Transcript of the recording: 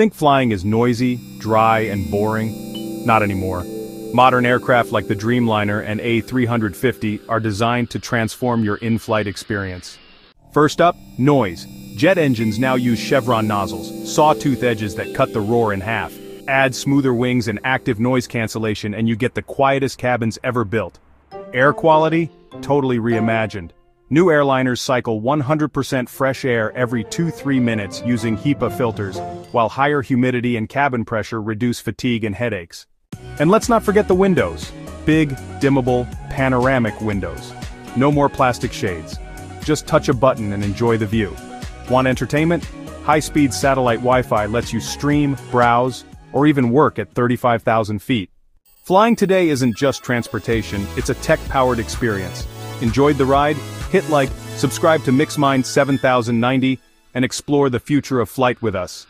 Think flying is noisy, dry, and boring? Not anymore. Modern aircraft like the Dreamliner and A350 are designed to transform your in-flight experience. First up, noise. Jet engines now use chevron nozzles, sawtooth edges that cut the roar in half. Add smoother wings and active noise cancellation and you get the quietest cabins ever built. Air quality? Totally reimagined. New airliners cycle 100% fresh air every 2-3 minutes using HEPA filters, while higher humidity and cabin pressure reduce fatigue and headaches. And let's not forget the windows. Big, dimmable, panoramic windows. No more plastic shades. Just touch a button and enjoy the view. Want entertainment? High-speed satellite Wi-Fi lets you stream, browse, or even work at 35,000 feet. Flying today isn't just transportation, it's a tech-powered experience. Enjoyed the ride? Hit like, subscribe to MixMind 7090, and explore the future of flight with us.